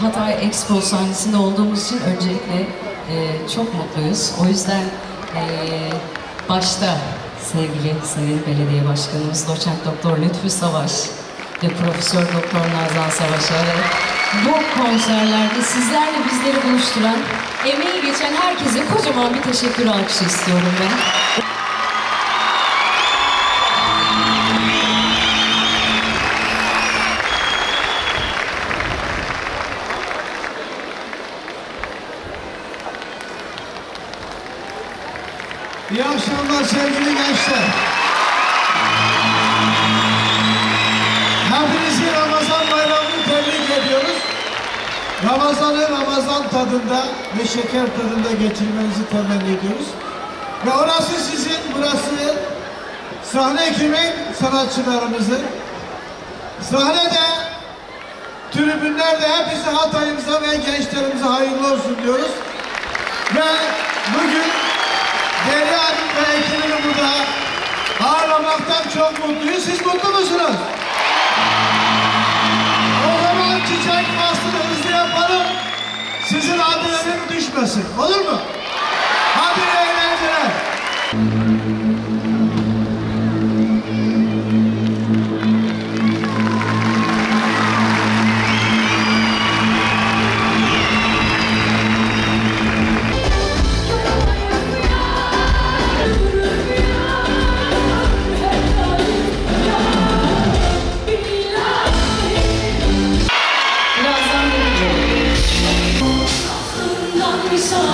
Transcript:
Hatay Expo sahnesinde olduğumuz için öncelikle e, çok mutluyuz. O yüzden e, başta sevgili Sayın Belediye Başkanımız Doçent Doktor Lütfü Savaş ve Profesör Doktor Nazan Savaş'a ve bu konserlerde sizlerle bizleri buluşturan, emeği geçen herkese kocaman bir teşekkür alkışı istiyorum ben. İyi akşamlar sevgili gençler. Hepinizi Ramazan bayramını tebrik ediyoruz. Ramazan'ı Ramazan tadında ve şeker tadında geçirmenizi temenni ediyoruz. Ve orası sizin, burası sahne kimin? Sanatçılarımızın. Sahnede, tribünlerde hepsi Hatay'ımıza ve gençlerimize hayırlı olsun diyoruz. Ve bugün ağırlamaktan çok mutluyuz. Siz mutlu musunuz? O zaman çiçek faslını hızlı yapalım. Sizin adınızın düşmesin. Olur mu?